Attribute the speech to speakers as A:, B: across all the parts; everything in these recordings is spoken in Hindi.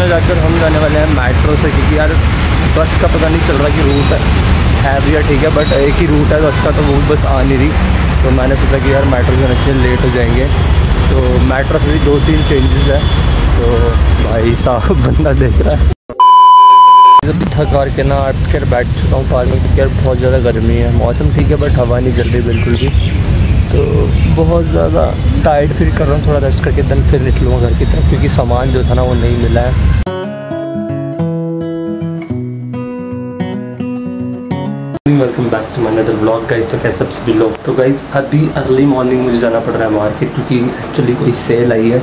A: में जाकर हम जाने वाले हैं मेट्रो से, क्योंकि यार बस का पता नहीं चल रहा कि रूट है। है भी यार ठीक है बट एक ही रूट है बस का तो वो बस आ नहीं रही। तो मैंने सोचा कि यार मेट्रो से जाने लेट हो जाएँगे। तो मेट्रो से भी दो तीन चेंजेस है। तो भाई साहब, बंदा देख रहा है। अभी थक हार के ना अट कर बैठ चुका हूँ कार में, क्योंकि यार बहुत ज़्यादा गर्मी है। मौसम ठीक है बट हवा नहीं चल रही बिल्कुल भी। तो बहुत ज़्यादा टायर्ड फील कर रहा हूँ, थोड़ा रेस्ट करके दिन फिर निकलूँगा घर की तरफ़, क्योंकि सामान जो था ना वो नहीं मिला है। Welcome back to my other blog guys तो कैसे सभी लोग? तो गाइज़ अभी अर्ली मॉर्निंग मुझे जाना पड़ रहा है मार्केट क्योंकि एक्चुअली कोई सेल आई है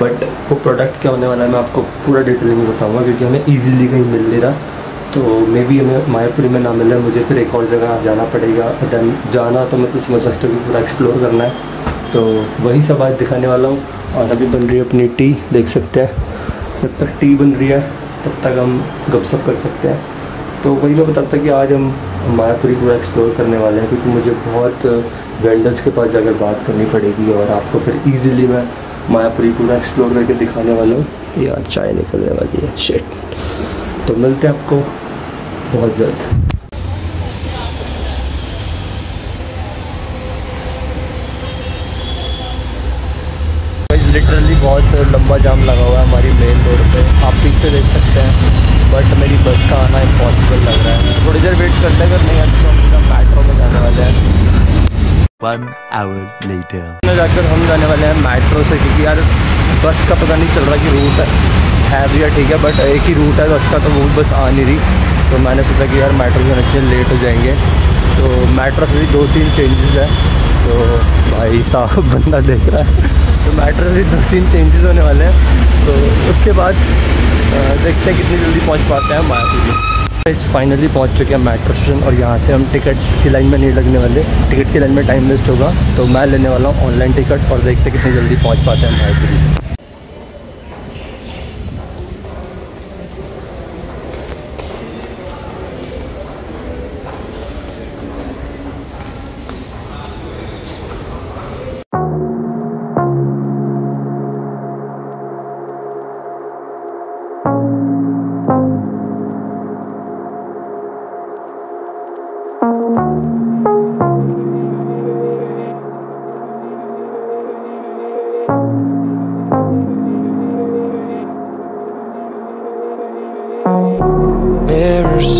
A: बट वो प्रोडक्ट क्या होने वाला है, मैं आपको पूरा डिटेल में बताऊँगा, क्योंकि हमें इजीली कहीं मिल नहीं रहा। तो मे बी हमें मायापुरी में ना मिले, मुझे फिर एक और जगह जाना पड़ेगा। देन जाना तो मैं मतलब समझ सकते हो कि पूरा एक्सप्लोर करना है। तो वही सब आज दिखाने वाला हूँ और अभी बन रही है अपनी टी, देख सकते हैं। जब तक टी बन रही है, तब तक हम गपशप कर सकते हैं। तो वही मैं बताता कि आज हम मायापुरी पूरा एक्सप्लोर करने वाले हैं, क्योंकि मुझे बहुत वेंडर्स के पास जाकर बात करनी पड़ेगी और आपको फिर ईजिली मैं मायापुरी पूरा एक्सप्लोर करके दिखाने वाला हूँ। यार चाय निकलने वाली है। शेट तो मिलते हैं आपको। बहुत जल्द। लिटरली बहुत लंबा जाम लगा हुआ है हमारी मेन रोड पे। आप पीछे देख सकते हैं बट मेरी बस का आना इम्पॉसिबल लग रहा है। थोड़ी देर वेट करते हैं अगर नहीं आती तो हम मेट्रो में जाने वाले हैं।
B: One hour later.
A: जाकर हम जाने वाले हैं मेट्रो से क्योंकि यार बस का पता नहीं चल रहा कि रूट है। है भी है ठीक है बट एक ही रूट है बस का तो वो बस आ नहीं रही। तो मैंने सोचा कि यार मेट्रो से लेट हो जाएँगे। तो मेट्रो से भी दो तीन चेंजेस है। तो भाई साहब, बंदा देख रहा है। तो मेट्रो से भी दो तीन चेंजेस होने वाले हैं। तो उसके बाद देखते हैं कितनी जल्दी पहुँच पाते हैं मायापुरी इस फाइनली पहुँच चुके हैं मेट्रो स्टेशन और यहाँ से हम टिकट की लाइन में नहीं लगने वाले। टिकट की लाइन में टाइम वेस्ट होगा। तो मैं लेने वाला हूँ ऑनलाइन टिकट और देखते कितनी जल्दी पहुँच पाते हैं Mayapuri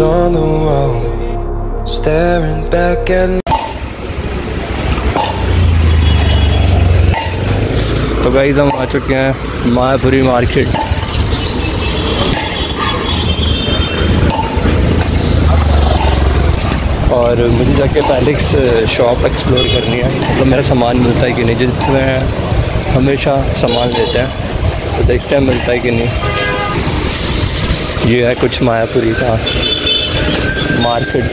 A: On the wall, staring back at me. तो गाइज़ हम आ चुके हैं मायापुरी मार्केट और मुझे जाके पहले शॉप एक्सप्लोर करनी है. मतलब मेरा सामान मिलता है कि नहीं? जिसमें हमेशा सामान लेते हैं. तो देखते हैं मिलता है कि नहीं. ये है कुछ मायापुरी का मार्केट।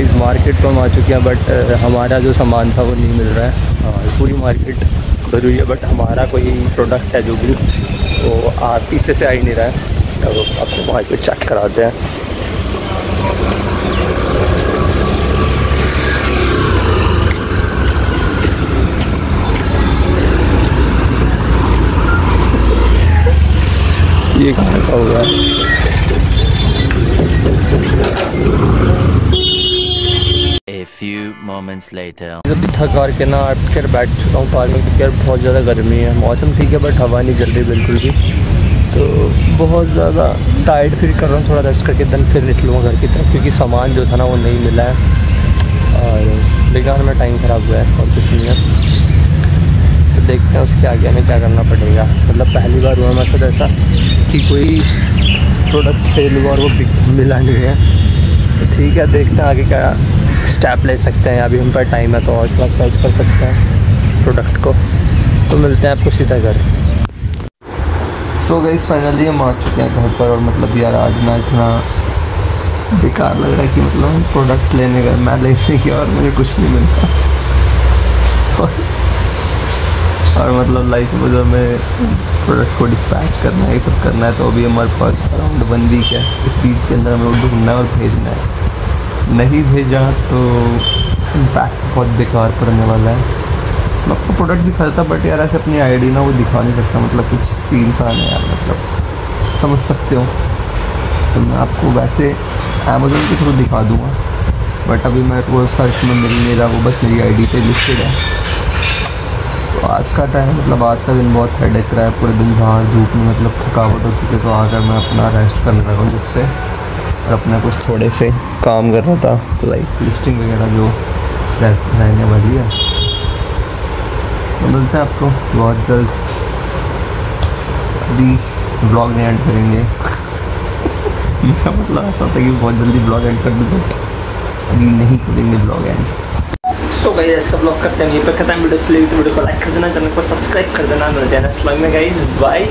A: इस मार्केट पर हम आ चुके हैं बट हमारा जो सामान था वो नहीं मिल रहा है। और पूरी मार्केट भरी हुई है बट हमारा कोई प्रोडक्ट है जो भी, वो आ पीछे से आ ही नहीं रहा है। तो आपको मार्केट चेक कराते हैं। ये कहाँ का हुआ
B: A few moments later.
A: थक हार के ना अट कर बैठ चुका हूँ कार में क्योंकि यार बहुत ज़्यादा गर्मी है। मौसम ठीक है बट हवा नहीं चल रही बिल्कुल भी। तो बहुत ज़्यादा टायर्ड फील कर रहा हूँ थोड़ा रेस्ट करके दिन फिर निकलूँगा घर की तरफ़ क्योंकि सामान जो था ना वो नहीं मिला है। और बेकार में टाइम ख़राब हुआ है और कुछ नहीं है। तो देखते हैं उसके आगे हमें क्या करना पड़ेगा। मतलब बार हुआ मतलब ऐसा कि कोई प्रोडक्ट सेल हुआ और वो मिला नहीं है। तो ठीक है, देखते हैं आगे क्या स्टेप ले सकते हैं। अभी हम पर टाइम है तो और थोड़ा सर्च कर सकते हैं प्रोडक्ट को। तो मिलते हैं आपको सीधा घर। सो गई फाइनली हम आ चुके हैं घर पर और मतलब यार आज ना इतना बेकार लग रहा है कि मतलब प्रोडक्ट लेने का मैं लेने की और मुझे कुछ नहीं मिलता। मतलब लाइक में जो हमें प्रोडक्ट को डिस्पैच करना है, ये सब करना है तो अभी हमारे पास अराउंड वन वीक है, इस बीच के अंदर हमें ढूंढना है और भेजना है। नहीं भेजा तो इम्पैक्ट बहुत बेकार पड़ने वाला है। मैं आपको प्रोडक्ट दिखा देता बट यार ऐसे अपनी आईडी ना वो दिखा नहीं सकता मतलब कुछ सीन्स आने यार मतलब समझ सकते हो। तो मैं आपको वैसे अमेज़ोन के थ्रू दिखा दूँगा बट अभी मेरे को सर्च में मिल नहीं रहा, वो बस मेरी आईडी पे लिस्टेड है। तो आज का टाइम मतलब आज का दिन बहुत हेडेक रहा है, पूरे दिन बाहर धूप में मतलब थकावट हो चुकी है तो आकर मैं अपना रेस्ट करने लगा हूँ से और अपना कुछ थोड़े से काम कर रहा था लाइक लिस्टिंग वगैरह जो रह- रहने वाली है। तो मिलते हैं आपको बहुत जल्द। अभी ब्लॉग नहीं एंड करेंगे। मेरा मतलब ऐसा होता है कि बहुत जल्दी ब्लॉग एंड कर दूँ अभी नहीं करेंगे ब्लॉग एंड सो गाइस आज का ब्लॉग करते हैं, यहीं पर खत्म वीडियो चलेगी तो वीडियो को लाइक कर देना, चैनल को सब्सक्राइब कर देना, मिलते हैं नेक्स्ट ब्लॉग में गाइस बाय